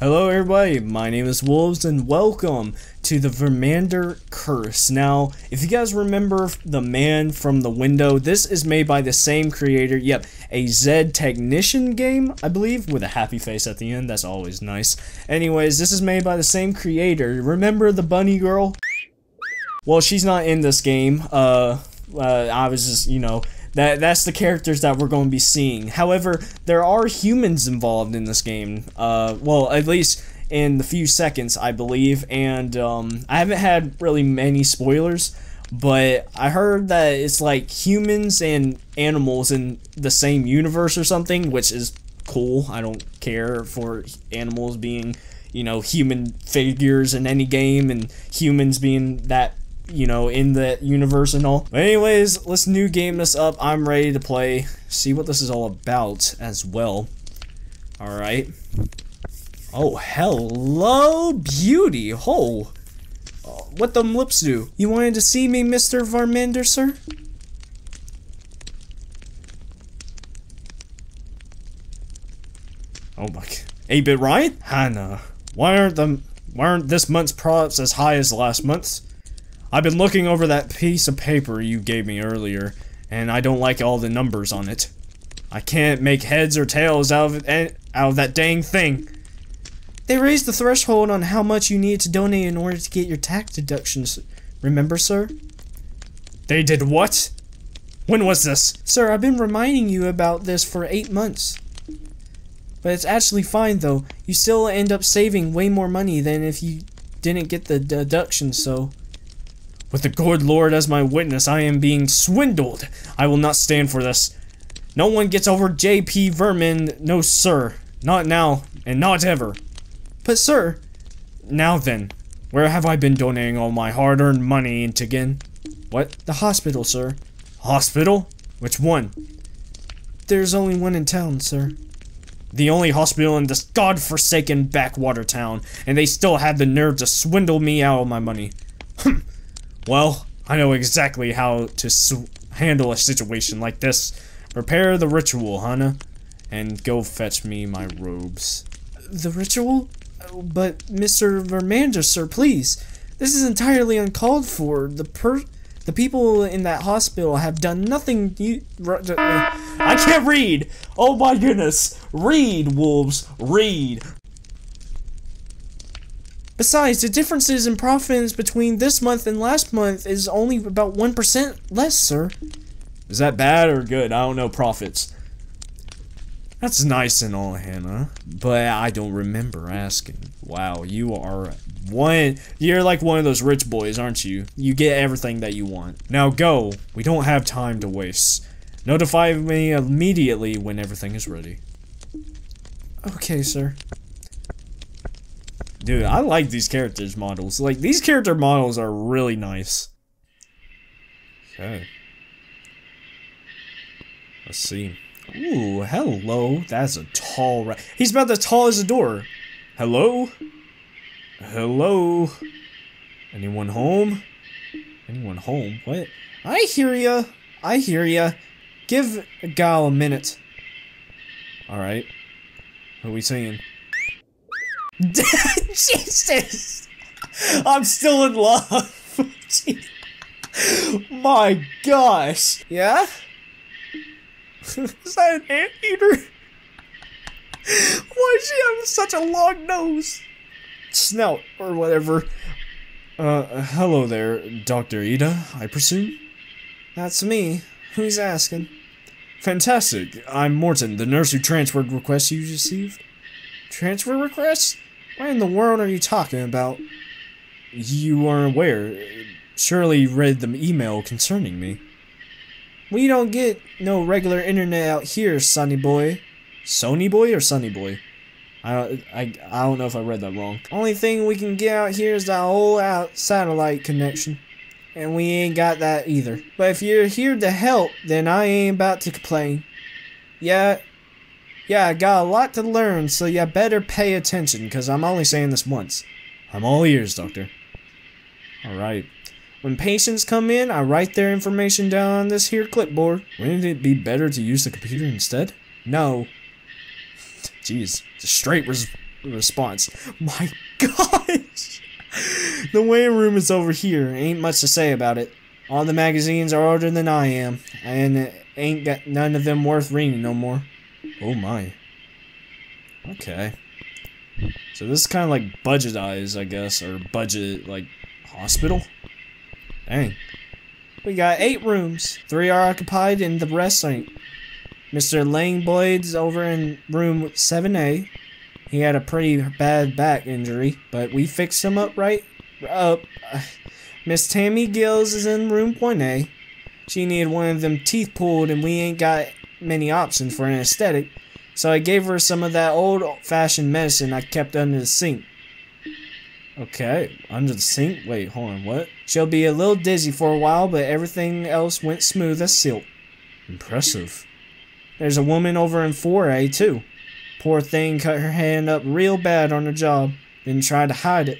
Hello everybody, my name is Wolvez and welcome to the Vermander Curse. Now, if you guys remember the man from the window, this is made by the same creator, yep, a Zed Technician game, I believe, with a happy face at the end, that's always nice. Anyways, this is made by the same creator. Remember the bunny girl? Well, she's not in this game, uh, uh I was just, you know, that that's the characters that we're going to be seeing. However, there are humans involved in this game. Uh, well, at least in the few seconds, I believe. And um, I haven't had really many spoilers, but I heard that it's like humans and animals in the same universe or something, which is cool. I don't care for animals being, you know, human figures in any game and humans being that you know, in that universe and all. But anyways, let's new game this up. I'm ready to play, see what this is all about as well. Alright. Oh, hello, beauty. Oh, what them lips do? You wanted to see me, Mr. Vermander, sir? Oh my, 8-bit Ryan? Hannah, why aren't them, why aren't this month's props as high as last month's? I've been looking over that piece of paper you gave me earlier, and I don't like all the numbers on it. I can't make heads or tails out of, out of that dang thing. They raised the threshold on how much you need to donate in order to get your tax deductions. Remember, sir? They did what? When was this? Sir, I've been reminding you about this for eight months. But it's actually fine, though. You still end up saving way more money than if you didn't get the deduction, so... With the good Lord as my witness, I am being swindled. I will not stand for this. No one gets over J.P. Vermin. No, sir. Not now, and not ever. But, sir. Now then, where have I been donating all my hard-earned money into again? What? The hospital, sir. Hospital? Which one? There's only one in town, sir. The only hospital in this god-forsaken backwater town, and they still had the nerve to swindle me out of my money. Well, I know exactly how to handle a situation like this. Prepare the ritual, Hannah, and go fetch me my robes. The ritual? But, Mr. Vermander, sir, please. This is entirely uncalled for. The per- the people in that hospital have done nothing you- uh, I can't read! Oh my goodness! Read, Wolvez! Read! Besides, the differences in profits between this month and last month is only about 1% less, sir. Is that bad or good? I don't know profits. That's nice and all, Hannah, but I don't remember asking. Wow, you are one- you're like one of those rich boys, aren't you? You get everything that you want. Now go, we don't have time to waste. Notify me immediately when everything is ready. Okay, sir. Dude, I like these characters models. Like, these character models are really nice. Okay. Let's see. Ooh, hello. That's a tall rat. He's about as tall as a door. Hello? Hello? Anyone home? Anyone home? What? I hear ya. I hear ya. Give a gal a minute. Alright. What are we saying? Jesus! I'm still in love. My gosh. Yeah? Is that an anteater? Why is she having such a long nose? Snout, or whatever. Uh, hello there, Dr. Ida, I presume? That's me. Who's asking? Fantastic. I'm Morton, the nurse who transferred requests you received. Transfer requests? What in the world are you talking about? You are aware. Surely you read the email concerning me. We don't get no regular internet out here, Sonny boy. Sony boy or Sunny boy? I, I, I don't know if I read that wrong. Only thing we can get out here is that old out satellite connection. And we ain't got that either. But if you're here to help, then I ain't about to complain. Yeah, yeah, I got a lot to learn, so you better pay attention, because I'm only saying this once. I'm all ears, Doctor. Alright. When patients come in, I write their information down on this here clipboard. Wouldn't it be better to use the computer instead? No. Jeez, straight res response. My gosh! The weighing room is over here. Ain't much to say about it. All the magazines are older than I am, and ain't got none of them worth reading no more. Oh my. Okay. So this is kind of like budgetized, I guess, or budget like hospital. Dang. We got eight rooms. Three are occupied and the rest ain't. Mr. Langboyd's over in room 7A. He had a pretty bad back injury, but we fixed him up right up. Miss Tammy Gills is in room 1A. She needed one of them teeth pulled, and we ain't got many options for anesthetic, so I gave her some of that old fashioned medicine I kept under the sink. Okay, under the sink? Wait, hold on, what? She'll be a little dizzy for a while, but everything else went smooth as silk. Impressive. There's a woman over in 4A, too. Poor thing cut her hand up real bad on her job, then tried to hide it.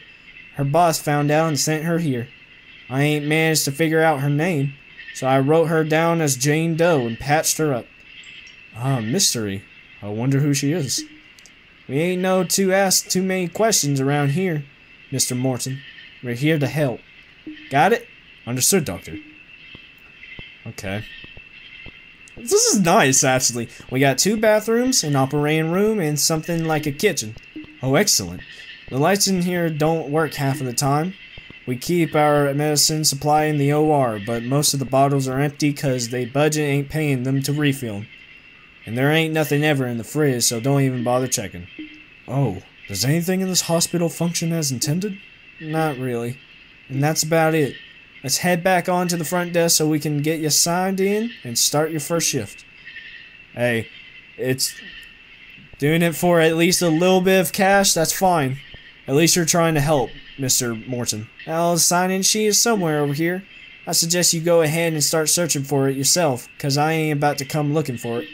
Her boss found out and sent her here. I ain't managed to figure out her name, so I wrote her down as Jane Doe and patched her up. Ah, mystery. I wonder who she is. We ain't no to ask too many questions around here, Mr. Morton. We're here to help. Got it? Understood, Doctor. Okay. This is nice, actually. We got two bathrooms, an operating room, and something like a kitchen. Oh, excellent. The lights in here don't work half of the time. We keep our medicine supply in the OR, but most of the bottles are empty because they budget ain't paying them to refill. And there ain't nothing ever in the fridge, so don't even bother checking. Oh, does anything in this hospital function as intended? Not really. And that's about it. Let's head back on to the front desk so we can get you signed in and start your first shift. Hey, it's doing it for at least a little bit of cash, that's fine. At least you're trying to help, Mr. Morton. The sign-in sheet is somewhere over here. I suggest you go ahead and start searching for it yourself, cause I ain't about to come looking for it.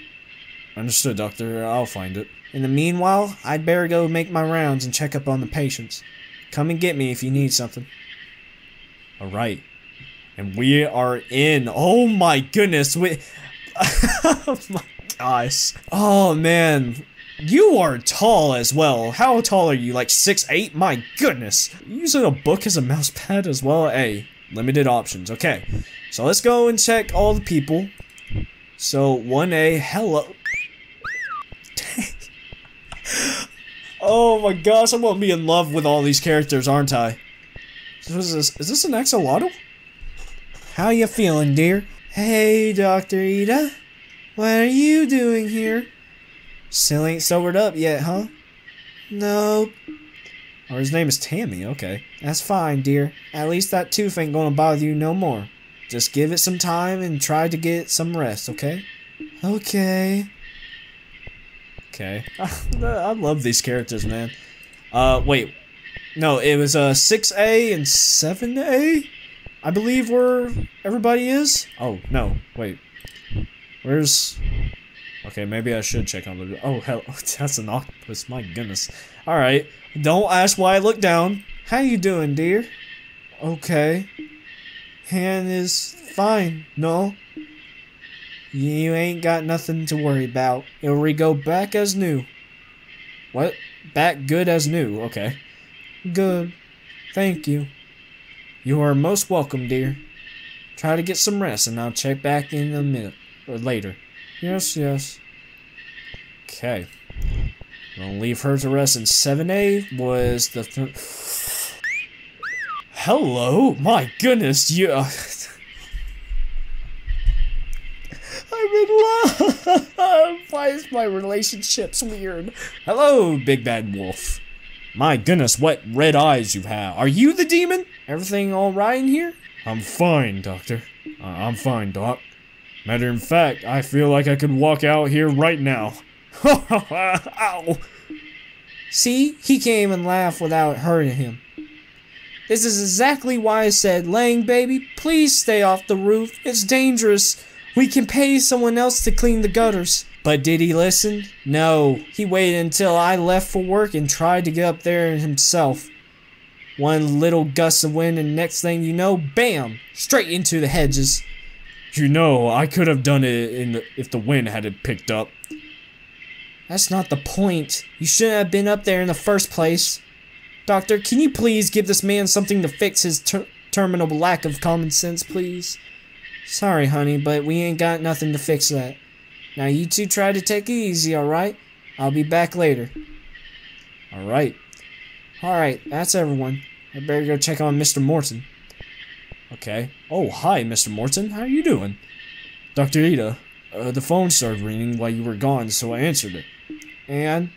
Understood, Doctor. I'll find it. In the meanwhile, I'd better go make my rounds and check up on the patients. Come and get me if you need something. Alright. And we are in. Oh my goodness. We Oh my gosh. Oh man. You are tall as well. How tall are you? Like six eight? My goodness. Using a book as a mouse pad as well? Hey, limited options. Okay. So let's go and check all the people. So 1A, hello. oh my gosh, I'm gonna be in love with all these characters, aren't I? Is this, is this an axolotl? How you feeling, dear? Hey, Dr. Ida. What are you doing here? Still ain't sobered up yet, huh? Nope. Or his name is Tammy, okay. That's fine, dear. At least that tooth ain't gonna bother you no more. Just give it some time and try to get some rest, okay? Okay. Okay. I love these characters, man. Uh, wait. No, it was uh 6A and 7A? I believe where everybody is? Oh, no. Wait. Where's... Okay, maybe I should check on the... Oh, hell. That's an octopus. My goodness. Alright. Don't ask why I look down. How you doing, dear? Okay. Hand is fine. No? You ain't got nothing to worry about. It'll re go back as new. What? Back good as new. Okay. Good. Thank you. You are most welcome, dear. Try to get some rest, and I'll check back in a minute or later. Yes, yes. Okay. I'll leave her to rest. in 7A was the. Th Hello, my goodness, you. Uh, I'm in love. Why is my relationships weird? Hello, big bad wolf. My goodness, what red eyes you have. Are you the demon? Everything all right in here? I'm fine, Doctor. Uh, I'm fine, Doc. Matter of fact, I feel like I could walk out here right now. Ow! See, he can't even laugh without hurting him. This is exactly why I said, Lang, baby, please stay off the roof. It's dangerous. We can pay someone else to clean the gutters. But did he listen? No. He waited until I left for work and tried to get up there himself. One little gust of wind, and next thing you know, bam! Straight into the hedges. You know, I could have done it in the, if the wind had it picked up. That's not the point. You shouldn't have been up there in the first place. Doctor, can you please give this man something to fix his ter terminal lack of common sense, please? Sorry, honey, but we ain't got nothing to fix that. Now you two try to take it easy, alright? I'll be back later. Alright. Alright, that's everyone. I better go check on Mr. Morton. Okay. Oh, hi, Mr. Morton. How are you doing? Dr. Ida, uh, the phone started ringing while you were gone, so I answered it. And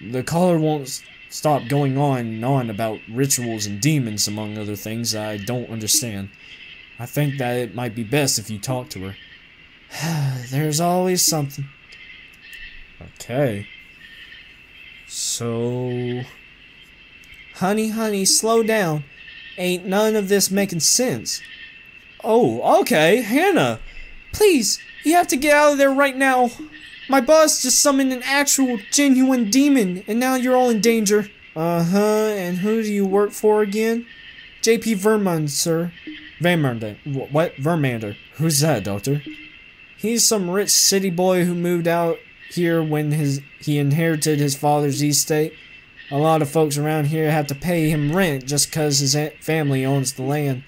the caller won't stop going on and on about rituals and demons, among other things I don't understand. I think that it might be best if you talk to her. There's always something. Okay. So. Honey, honey, slow down. Ain't none of this making sense. Oh, okay, Hannah. Please, you have to get out of there right now. My boss just summoned an actual, genuine demon, and now you're all in danger. Uh-huh, and who do you work for again? J.P. Vermund, sir. Vermander. What? Vermander. Who's that, Doctor? He's some rich city boy who moved out here when his he inherited his father's estate. A lot of folks around here have to pay him rent just 'cause his family owns the land.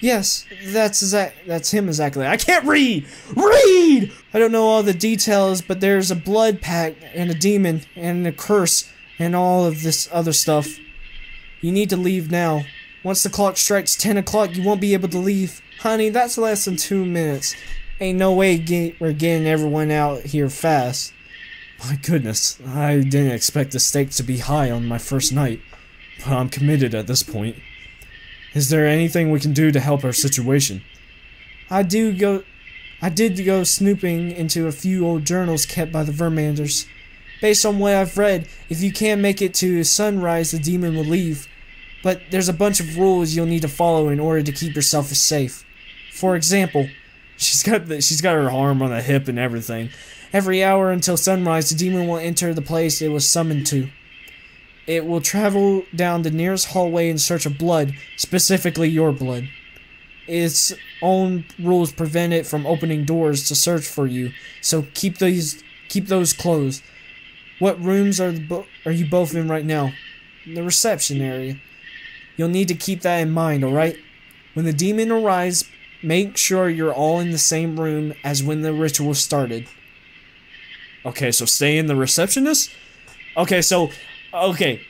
Yes, that's. That's him exactly. I can't read. Read. I don't know all the details, but there's a blood pact and a demon and a curse and all of this other stuff. You need to leave now. Once the clock strikes 10 o'clock, you won't be able to leave. Honey, that's less than two minutes. Ain't no way get, we're getting everyone out here fast. My goodness, I didn't expect the stakes to be high on my first night, but I'm committed at this point. Is there anything we can do to help our situation? I do go I did go snooping into a few old journals kept by the Vermanders. Based on what I've read, if you can't make it to sunrise, the demon will leave. But there's a bunch of rules you'll need to follow in order to keep yourself safe. For example, she's got the, she's got her arm on a hip and everything. Every hour until sunrise, the demon will enter the place it was summoned to. It will travel down the nearest hallway in search of blood, specifically your blood. Its own rules prevent it from opening doors to search for you, so keep these keep those closed. What rooms are the are you both in right now? The reception area. You'll need to keep that in mind, alright? When the demon arrives, make sure you're all in the same room as when the ritual started. Okay, so stay in the receptionist? Okay, so okay.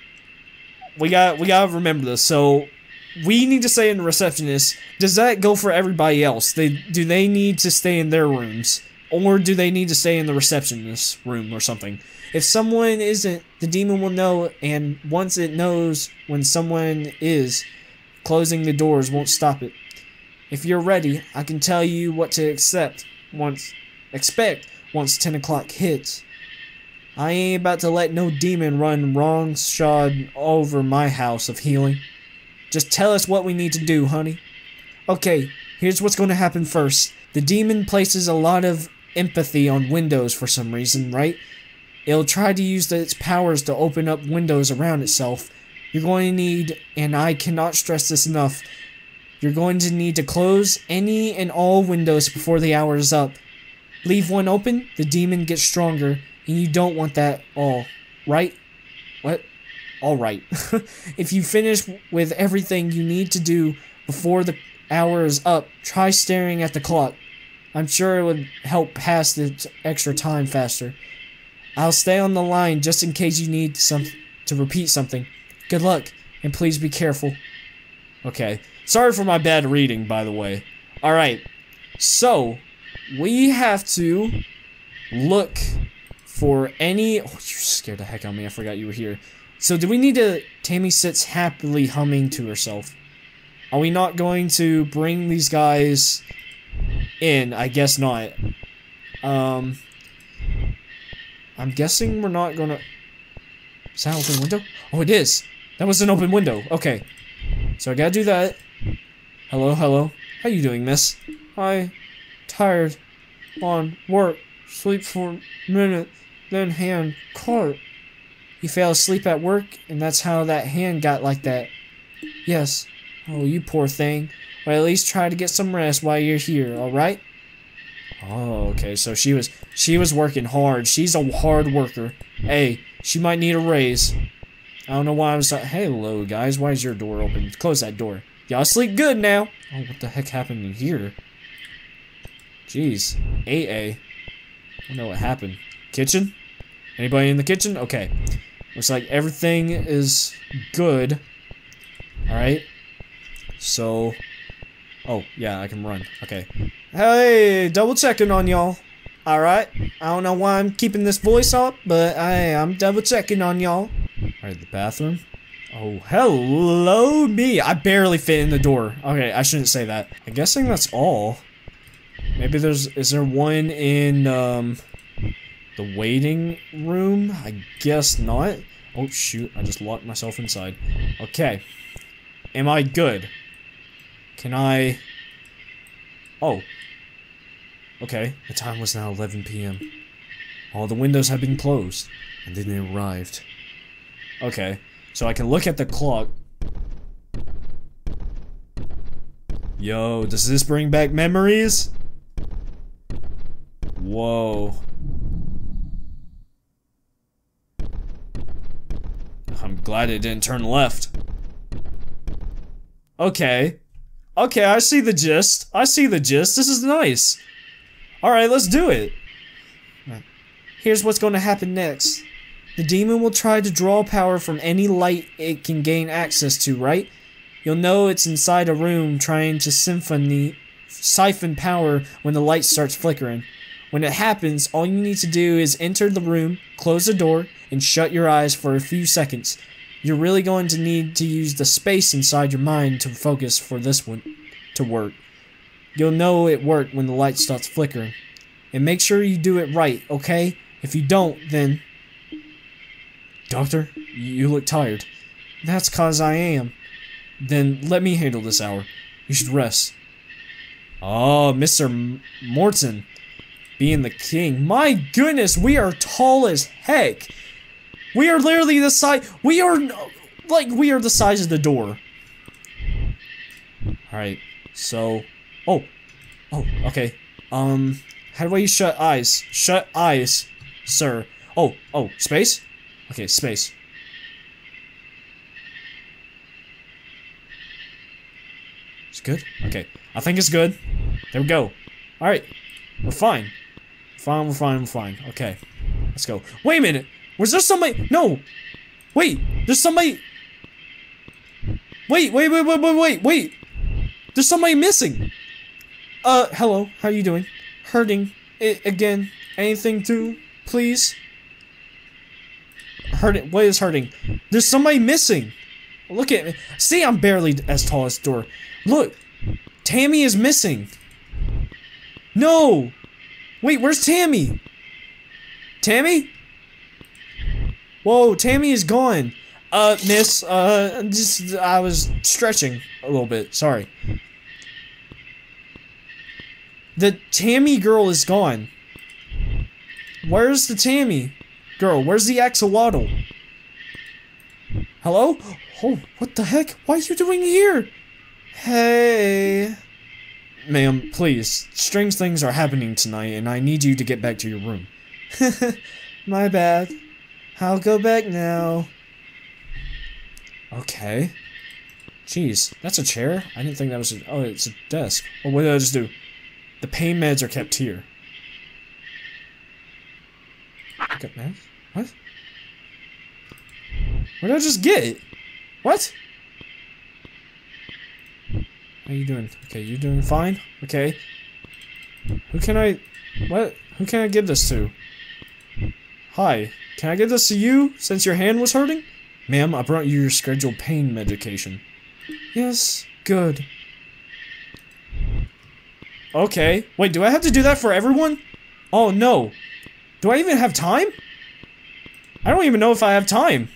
We got we gotta remember this. So we need to stay in the receptionist. Does that go for everybody else? They do they need to stay in their rooms? Or do they need to stay in the receptionist room or something? If someone isn't, the demon will know, and once it knows when someone is, closing the doors won't stop it. If you're ready, I can tell you what to accept once expect once ten o'clock hits. I ain't about to let no demon run wrong shod over my house of healing. Just tell us what we need to do, honey. Okay, here's what's going to happen first. The demon places a lot of empathy on windows for some reason, right? It'll try to use its powers to open up windows around itself. You're going to need, and I cannot stress this enough, you're going to need to close any and all windows before the hour is up. Leave one open, the demon gets stronger, and you don't want that all, right? What? Alright. if you finish with everything you need to do before the hour is up, try staring at the clock. I'm sure it would help pass the extra time faster. I'll stay on the line just in case you need some to repeat something. Good luck, and please be careful. Okay. Sorry for my bad reading, by the way. Alright. So, we have to look for any... Oh, you scared the heck out of me. I forgot you were here. So, do we need to... Tammy sits happily humming to herself. Are we not going to bring these guys in? I guess not. Um... I'm guessing we're not gonna... Is that open window? Oh, it is! That was an open window. Okay. So I gotta do that. Hello, hello. How you doing, miss? Hi. Tired. On. Work. Sleep for a minute. Then hand. Cart. You fell asleep at work, and that's how that hand got like that. Yes. Oh, you poor thing. Well, at least try to get some rest while you're here, alright? Oh, okay, so she was She was working hard. She's a hard worker. Hey, she might need a raise. I don't know why I was like, hello guys, why is your door open? Close that door. Y'all sleep good now. Oh, what the heck happened in here? Jeez. AA. I don't know what happened. Kitchen? Anybody in the kitchen? Okay. Looks like everything is good. Alright. So. Oh, yeah, I can run. Okay. Hey, double checking on y'all. Alright. I don't know why I'm keeping this voice up, but I am double checking on y'all. Alright, the bathroom. Oh, hello me. I barely fit in the door. Okay, I shouldn't say that. I'm guessing that's all. Maybe there's, is there one in, um, the waiting room? I guess not. Oh, shoot, I just locked myself inside. Okay. Am I good? Can I... Oh. Okay, the time was now 11 p.m. All the windows had been closed, and then they arrived. Okay, so I can look at the clock. Yo, does this bring back memories? Whoa. I'm glad it didn't turn left. Okay. Okay, I see the gist. I see the gist. This is nice. Alright, let's do it. Here's what's going to happen next. The demon will try to draw power from any light it can gain access to, right? You'll know it's inside a room trying to symphony, siphon power when the light starts flickering. When it happens, all you need to do is enter the room, close the door, and shut your eyes for a few seconds. You're really going to need to use the space inside your mind to focus for this one to work. You'll know it worked when the light starts flickering. And make sure you do it right, okay? If you don't, then Doctor, you look tired. That's cause I am. Then let me handle this hour. You should rest. Ah, oh, Mr. M Morton. Being the king. My goodness, we are tall as heck. We are literally the size. We are like we are the size of the door. Alright, so Oh. Oh, okay. Um how do I shut eyes? Shut eyes, sir. Oh, oh, space? Okay, space. It's good? Okay. I think it's good. There we go. Alright. We're fine. Fine, we're fine, we're fine. Okay. Let's go. Wait a minute! Was there somebody- No! Wait! There's somebody- Wait, wait, wait, wait, wait, wait, wait! There's somebody missing! Uh, hello. How are you doing? Hurting. It, again. Anything to, please? Hurting. What is hurting? There's somebody missing. Look at me. See, I'm barely as tall as door. Look. Tammy is missing. No. Wait, where's Tammy? Tammy? Whoa, Tammy is gone. Uh, miss, uh, just, I was stretching a little bit. Sorry. The Tammy girl is gone. Where's the Tammy girl? Where's the axolotl? Hello? Oh, what the heck? What are you doing here? Hey. Ma'am, please. Strange things are happening tonight, and I need you to get back to your room. My bad. I'll go back now. Okay. Jeez, that's a chair? I didn't think that was a- oh, it's a desk. Well, what did I just do? The pain meds are kept here. Pick up? What? What did I just get? What? How you doing? Okay, you're doing fine? Okay. Who can I... What? Who can I give this to? Hi. Can I give this to you, since your hand was hurting? Ma'am, I brought you your scheduled pain medication. Yes, good. Okay. Wait, do I have to do that for everyone? Oh, no. Do I even have time? I don't even know if I have time.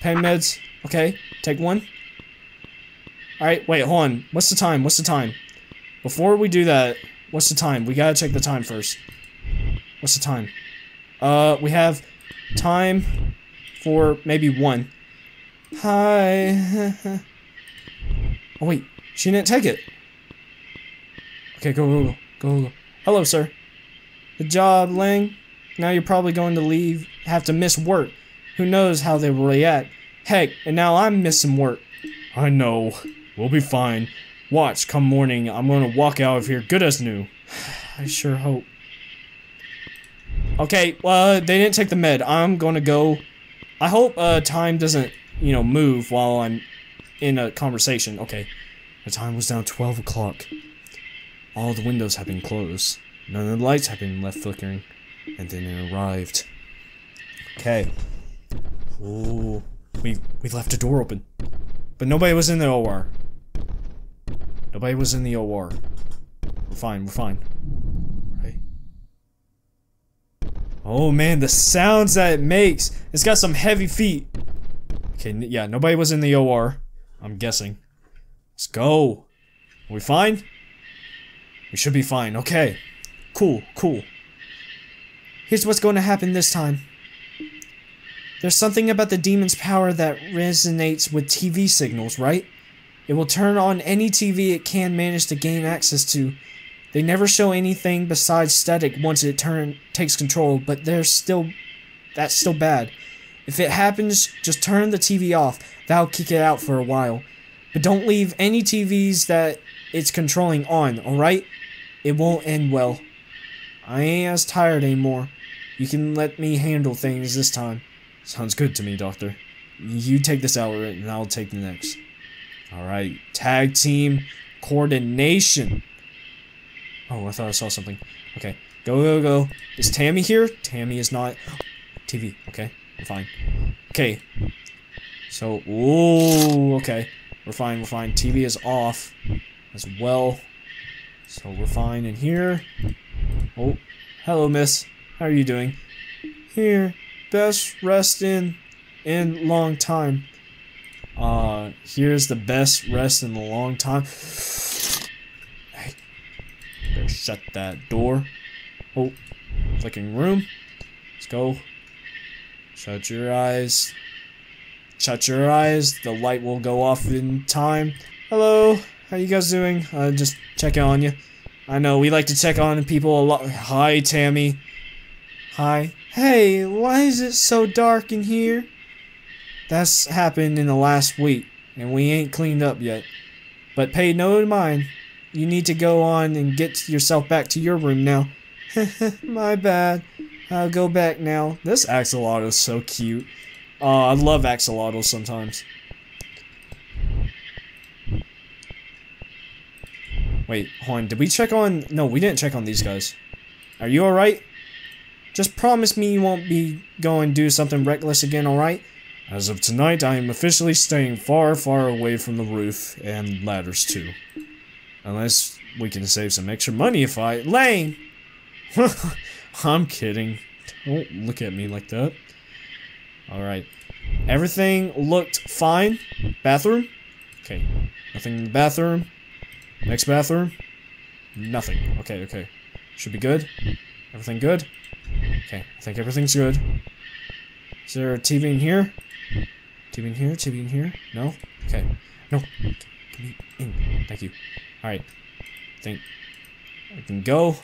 Pain meds. Okay, take one. Alright, wait, hold on. What's the time? What's the time? Before we do that, what's the time? We gotta check the time first. What's the time? Uh, we have time for maybe one. Hi. oh, wait. She didn't take it. Okay, go, go, go, go, go. Hello, sir. Good job, Lang. Now you're probably going to leave, have to miss work. Who knows how they will react. Heck, and now I'm missing work. I know. We'll be fine. Watch, come morning, I'm gonna walk out of here good as new. I sure hope. Okay, well, they didn't take the med. I'm gonna go. I hope uh, time doesn't, you know, move while I'm in a conversation. Okay, the time was now 12 o'clock. All the windows had been closed. None of the lights had been left flickering. And then it arrived. Okay. Ooh. We, we left a door open. But nobody was in the OR. Nobody was in the OR. We're fine, we're fine. Oh man, the sounds that it makes. It's got some heavy feet. Okay, yeah, nobody was in the OR. I'm guessing. Let's go. Are we fine? We should be fine. Okay. Cool, cool. Here's what's going to happen this time. There's something about the demon's power that resonates with TV signals, right? It will turn on any TV it can manage to gain access to. They never show anything besides static once it turn takes control, but still that's still bad. If it happens, just turn the TV off. That'll kick it out for a while. But don't leave any TVs that it's controlling on, alright? It won't end well. I ain't as tired anymore. You can let me handle things this time. Sounds good to me, Doctor. You take this hour and I'll take the next. Alright, tag team coordination. Oh, I thought I saw something. Okay, go, go, go. Is Tammy here? Tammy is not. TV, okay, we're fine. Okay, so, ooh, okay. We're fine, we're fine. TV is off as well. So we're fine in here. Oh, hello, miss. How are you doing? Here, best rest in in long time. Uh, here's the best rest in a long time. Shut that door. Oh, flicking room. Let's go. Shut your eyes. Shut your eyes. The light will go off in time. Hello, how you guys doing? Uh, just checking on you. I know we like to check on people a lot. Hi, Tammy. Hi. Hey, why is it so dark in here? That's happened in the last week, and we ain't cleaned up yet. But pay no mind. You need to go on and get yourself back to your room now. My bad. I'll go back now. This axolotl is so cute. Uh, I love axolotls sometimes. Wait, on. Did we check on... No, we didn't check on these guys. Are you alright? Just promise me you won't be going do something reckless again, alright? As of tonight, I am officially staying far, far away from the roof and ladders too. Unless we can save some extra money if I- Lane! I'm kidding. Don't look at me like that. Alright. Everything looked fine. Bathroom? Okay. Nothing in the bathroom. Next bathroom? Nothing. Okay, okay. Should be good. Everything good? Okay, I think everything's good. Is there a TV in here? TV in here? TV in here? No? Okay. No. Me in. Thank you. Alright. Think I can go.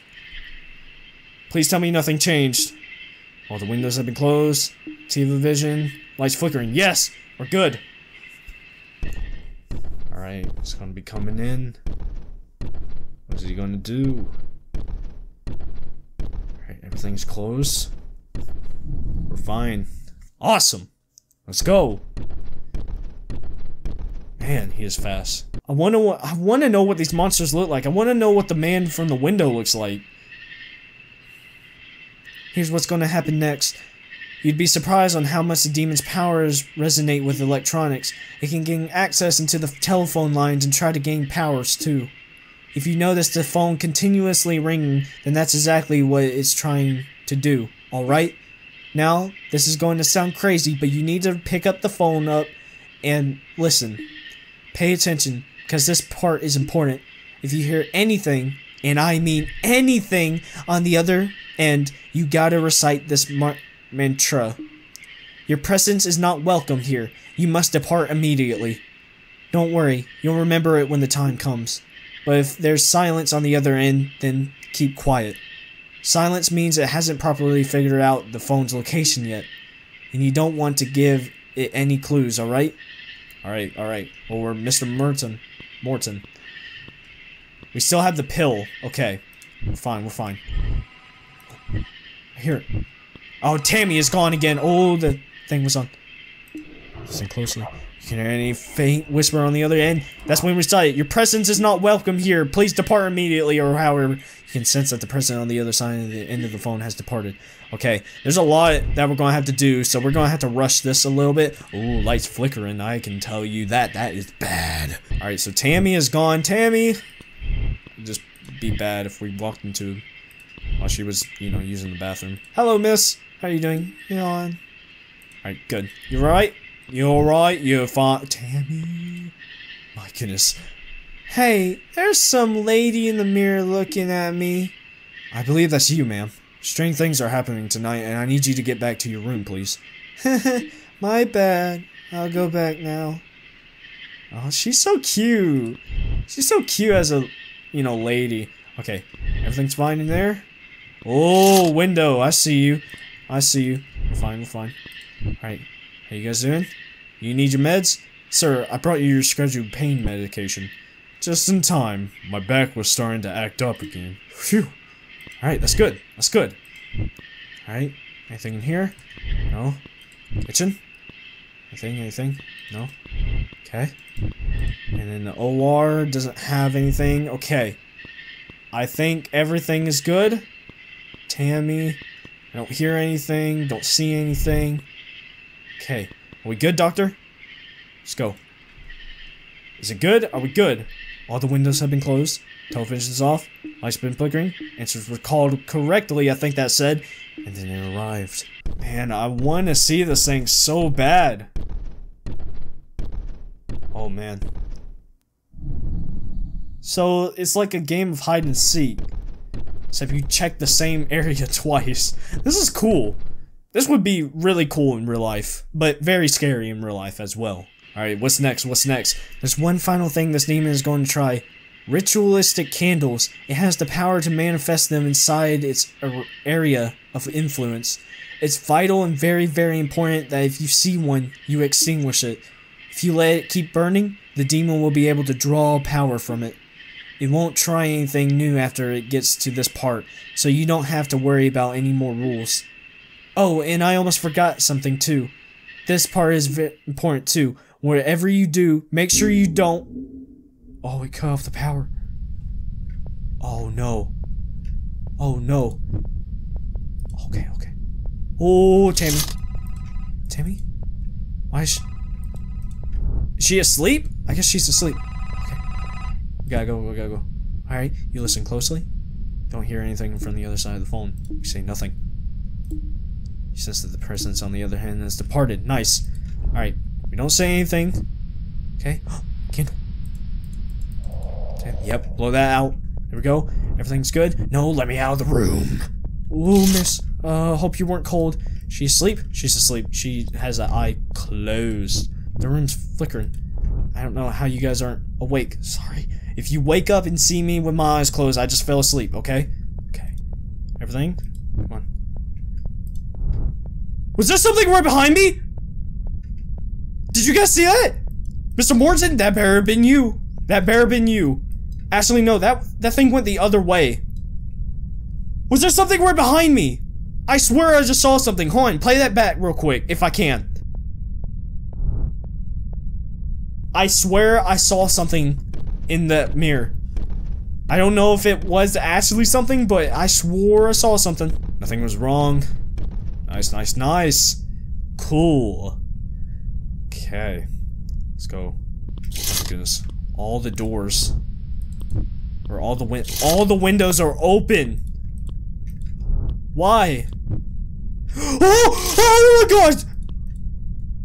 Please tell me nothing changed. All the windows have been closed. TV vision. Lights flickering. Yes! We're good. Alright, it's gonna be coming in. What is he gonna do? Alright, everything's closed. We're fine. Awesome! Let's go! Man, he is fast. I wanna I wanna know what these monsters look like. I wanna know what the man from the window looks like. Here's what's gonna happen next. You'd be surprised on how much the demon's powers resonate with electronics. It can gain access into the telephone lines and try to gain powers too. If you notice the phone continuously ringing, then that's exactly what it's trying to do, alright? Now, this is going to sound crazy, but you need to pick up the phone up and listen. Pay attention, because this part is important. If you hear anything, and I mean anything, on the other end, you gotta recite this mantra. Your presence is not welcome here. You must depart immediately. Don't worry, you'll remember it when the time comes. But if there's silence on the other end, then keep quiet. Silence means it hasn't properly figured out the phone's location yet. And you don't want to give it any clues, alright? Alright, alright. Well, we're Mr. Merton. Morton. We still have the pill. Okay. We're fine, we're fine. Here. Oh, Tammy is gone again. Oh, the thing was on. Listen closely. Can hear any faint whisper on the other end. That's when we recite, Your presence is not welcome here. Please depart immediately, or however, you can sense that the person on the other side of the end of the phone has departed. Okay, there's a lot that we're going to have to do, so we're going to have to rush this a little bit. Ooh, lights flickering. I can tell you that. That is bad. Alright, so Tammy is gone. Tammy! Just be bad if we walked into while she was, you know, using the bathroom. Hello, miss. How are you doing? You on? Alright, good. You alright? You alright? You're fine. Tammy. My goodness. Hey, there's some lady in the mirror looking at me. I believe that's you, ma'am. Strange things are happening tonight, and I need you to get back to your room, please. My bad. I'll go back now. Oh, she's so cute. She's so cute as a, you know, lady. Okay, everything's fine in there? Oh, window. I see you. I see you. Fine, fine. Alright, how you guys doing? You need your meds? Sir, I brought you your scheduled pain medication. Just in time. My back was starting to act up again. Phew. Alright, that's good. That's good. Alright, anything in here? No. Kitchen? Anything, anything? No? Okay. And then the OR doesn't have anything. Okay. I think everything is good. Tammy. I don't hear anything. Don't see anything. Okay. Are we good, Doctor? Let's go. Is it good? Are we good? All the windows have been closed. Television's off. Lights been flickering. Answers were called correctly, I think that said. And then it arrived. Man, I want to see this thing so bad. Oh, man. So, it's like a game of hide and seek. Except you check the same area twice. This is cool. This would be really cool in real life, but very scary in real life as well. Alright, what's next? What's next? There's one final thing this demon is going to try. Ritualistic candles. It has the power to manifest them inside its area of influence. It's vital and very, very important that if you see one, you extinguish it. If you let it keep burning, the demon will be able to draw power from it. It won't try anything new after it gets to this part, so you don't have to worry about any more rules. Oh, and I almost forgot something too. This part is important too. Whatever you do, make sure you don't... Oh, we cut off the power. Oh no. Oh no. Okay, okay. Oh, Tammy. Tammy? Why is she... Is she asleep? I guess she's asleep. We gotta go, we gotta go. Alright, you listen closely. Don't hear anything from the other side of the phone. You say nothing. You sense that the presence on the other hand has departed. Nice. Alright, we don't say anything. Okay. Candle. Okay. Yep, blow that out. There we go. Everything's good. No, let me out of the room. Ooh, miss. Uh, hope you weren't cold. She's asleep? She's asleep. She has that eye closed. The room's flickering. I don't know how you guys aren't awake. Sorry. If you wake up and see me with my eyes closed, I just fell asleep, okay? Okay. Everything? Come on. Was there something right behind me? Did you guys see that? Mr. Morton, that better been you. That better been you. Actually, no, that, that thing went the other way. Was there something right behind me? I swear I just saw something. Hold on, play that back real quick, if I can. I swear I saw something in the mirror. I don't know if it was actually something, but I swore I saw something. Nothing was wrong. Nice, nice, nice. Cool. Okay. Let's go. Oh my goodness. All the doors. Or all the win- all the windows are open! Why? Oh! Oh my god!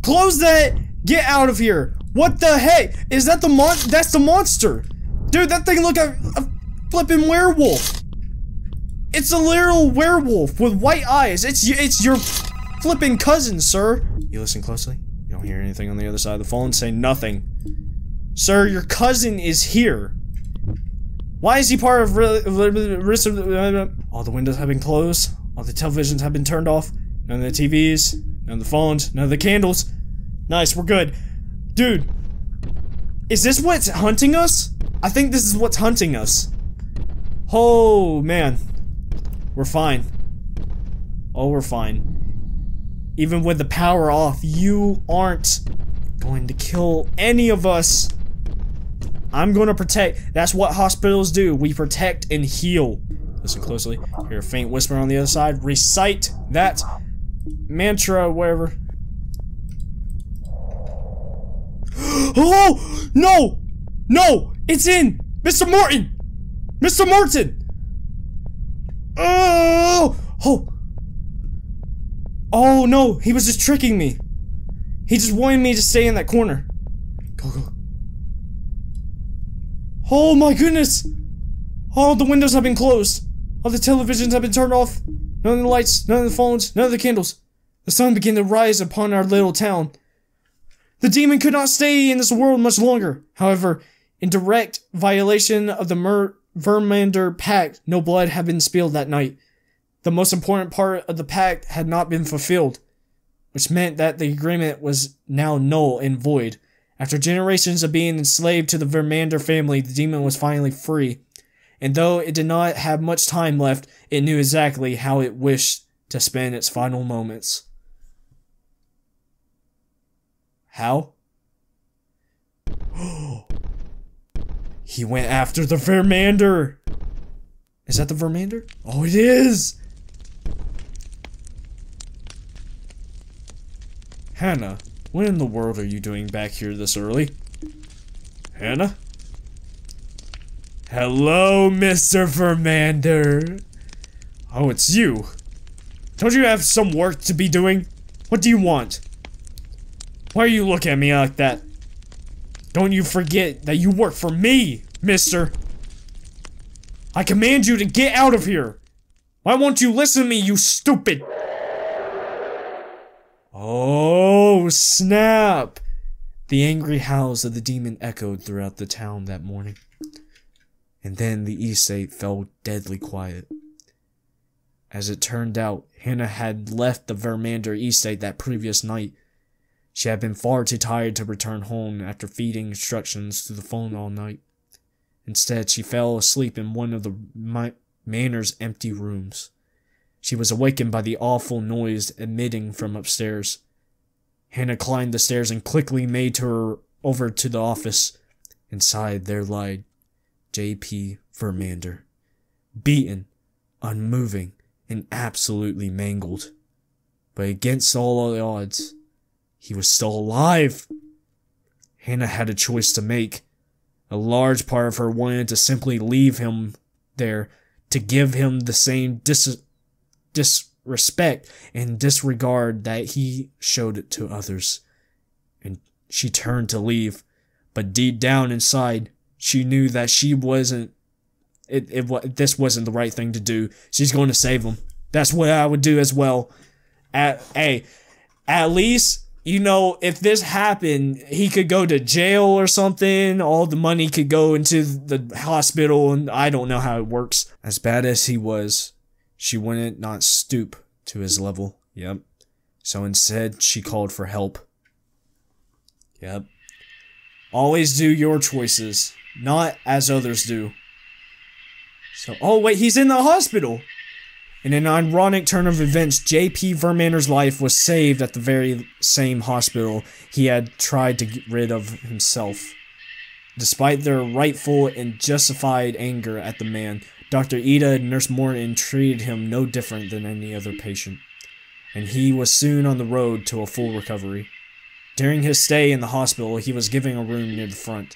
Close that! Get out of here! What the heck? Is that the mon- that's the monster! Dude, that thing look a, a flipping werewolf! It's a literal werewolf with white eyes. It's it's your flipping cousin, sir. You listen closely. You don't hear anything on the other side of the phone. Say nothing. Sir, your cousin is here. Why is he part of All the windows have been closed. All the televisions have been turned off. None of the TVs. None of the phones. None of the candles. Nice, we're good. Dude, is this what's hunting us? I think this is what's hunting us. Oh, man. We're fine. Oh, we're fine. Even with the power off, you aren't going to kill any of us. I'm going to protect. That's what hospitals do. We protect and heal. Listen closely. Hear a faint whisper on the other side. Recite that mantra, whatever. oh! No! No! It's in! Mr. Morton! Mr. Morton! Oh! Oh! No, he was just tricking me. He just wanted me to stay in that corner. Go, go. Oh my goodness! All the windows have been closed. All the televisions have been turned off. None of the lights, none of the phones, none of the candles. The sun began to rise upon our little town. The demon could not stay in this world much longer. However, in direct violation of the Mer Vermander Pact, no blood had been spilled that night. The most important part of the pact had not been fulfilled, which meant that the agreement was now null and void. After generations of being enslaved to the Vermander family, the demon was finally free. And though it did not have much time left, it knew exactly how it wished to spend its final moments. How? he went after the Vermander! Is that the Vermander? Oh, it is! Hannah, what in the world are you doing back here this early? Hannah? Hello, Mr. Vermander. Oh, it's you. Don't you have some work to be doing? What do you want? Why are you looking at me like that? Don't you forget that you work for me, mister. I command you to get out of here. Why won't you listen to me, you stupid? Oh, snap! The angry howls of the demon echoed throughout the town that morning. And then the estate fell deadly quiet. As it turned out, Hannah had left the Vermander estate that previous night she had been far too tired to return home after feeding instructions to the phone all night. Instead, she fell asleep in one of the manor's empty rooms. She was awakened by the awful noise emitting from upstairs. Hannah climbed the stairs and quickly made her over to the office. Inside there lied J.P. Vermander, beaten, unmoving, and absolutely mangled. But against all the odds, he was still alive. Hannah had a choice to make. A large part of her wanted to simply leave him there, to give him the same dis disrespect and disregard that he showed it to others. And she turned to leave, but deep down inside, she knew that she wasn't. It, it this wasn't the right thing to do. She's going to save him. That's what I would do as well. At hey, at least you know, if this happened, he could go to jail or something. All the money could go into the hospital, and I don't know how it works. As bad as he was, she wouldn't not stoop to his level. Yep. So instead, she called for help. Yep. Always do your choices, not as others do. So, oh wait, he's in the hospital. In an ironic turn of events, J.P. Vermander's life was saved at the very same hospital he had tried to get rid of himself. Despite their rightful and justified anger at the man, Dr. Ida and Nurse Morton treated him no different than any other patient, and he was soon on the road to a full recovery. During his stay in the hospital, he was given a room near the front.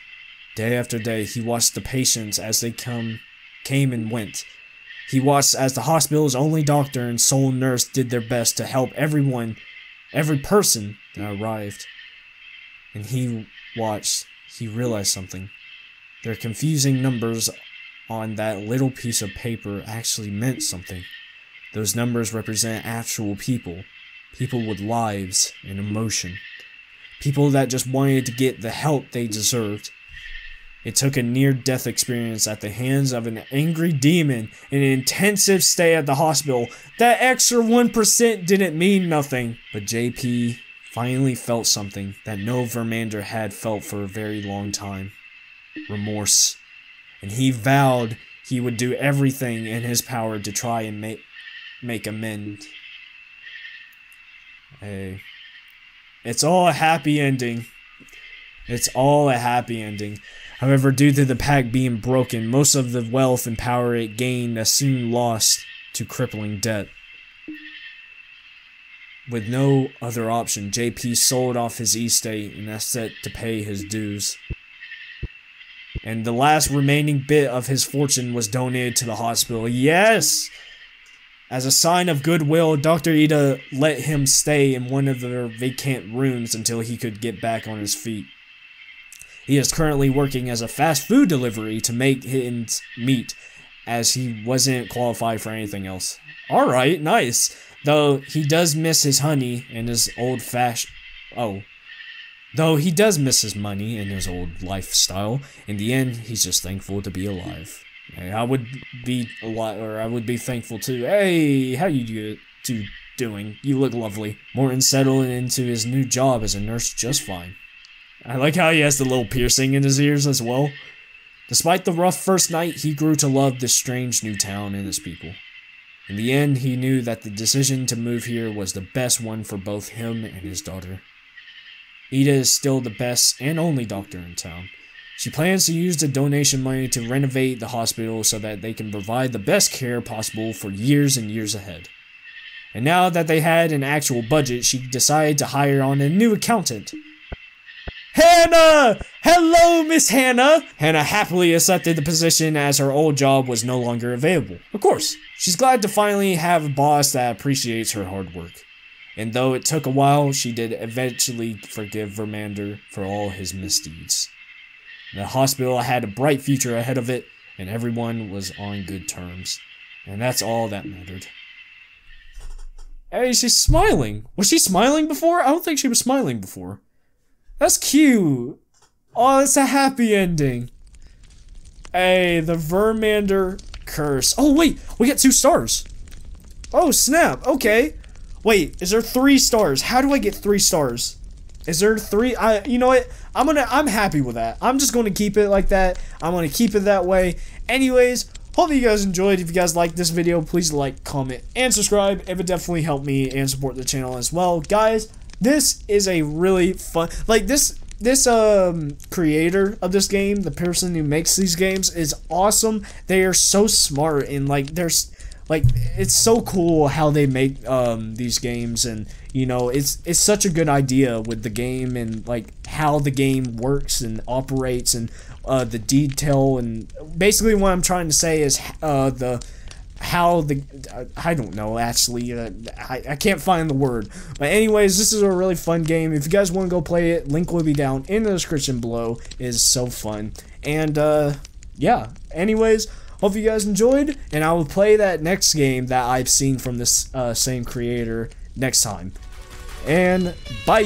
Day after day, he watched the patients as they come, came and went, he watched as the hospital's only doctor and sole nurse did their best to help everyone, every person that arrived. And he watched, he realized something. Their confusing numbers on that little piece of paper actually meant something. Those numbers represent actual people, people with lives and emotion, people that just wanted to get the help they deserved. It took a near death experience at the hands of an angry demon and an intensive stay at the hospital. That extra 1% didn't mean nothing. But JP finally felt something that no Vermander had felt for a very long time remorse. And he vowed he would do everything in his power to try and make, make amends. Hey. It's all a happy ending. It's all a happy ending. However, due to the pack being broken, most of the wealth and power it gained is soon lost to crippling debt. With no other option, JP sold off his estate and that's set to pay his dues. And the last remaining bit of his fortune was donated to the hospital. Yes! As a sign of goodwill, Dr. Ida let him stay in one of their vacant rooms until he could get back on his feet. He is currently working as a fast food delivery to make ends meet, as he wasn't qualified for anything else. Alright, nice. Though he does miss his honey and his old fashioned. Oh. Though he does miss his money and his old lifestyle, in the end, he's just thankful to be alive. I would be a lot, or I would be thankful too. Hey, how you two doing? You look lovely. Morton settled into his new job as a nurse just fine. I like how he has the little piercing in his ears as well. Despite the rough first night, he grew to love this strange new town and its people. In the end, he knew that the decision to move here was the best one for both him and his daughter. Ida is still the best and only doctor in town. She plans to use the donation money to renovate the hospital so that they can provide the best care possible for years and years ahead. And now that they had an actual budget, she decided to hire on a new accountant Hannah! Hello, Miss Hannah! Hannah happily accepted the position as her old job was no longer available. Of course, she's glad to finally have a boss that appreciates her hard work. And though it took a while, she did eventually forgive Vermander for all his misdeeds. The hospital had a bright future ahead of it, and everyone was on good terms. And that's all that mattered. Hey, she's smiling. Was she smiling before? I don't think she was smiling before. That's cute. Oh, it's a happy ending. Hey, the Vermander curse. Oh, wait, we get two stars. Oh, snap. Okay. Wait, is there three stars? How do I get three stars? Is there three? I, you know what? I'm gonna, I'm happy with that. I'm just gonna keep it like that. I'm gonna keep it that way. Anyways, hope you guys enjoyed. If you guys liked this video, please like, comment, and subscribe. It would definitely help me and support the channel as well. Guys, this is a really fun like this this um creator of this game the person who makes these games is awesome they are so smart and like there's like it's so cool how they make um these games and you know it's it's such a good idea with the game and like how the game works and operates and uh the detail and basically what i'm trying to say is uh the how the I don't know actually uh, I, I can't find the word. But anyways this is a really fun game. If you guys want to go play it link will be down in the description below. It is so fun. And uh yeah. Anyways hope you guys enjoyed and I will play that next game that I've seen from this uh, same creator next time. And bye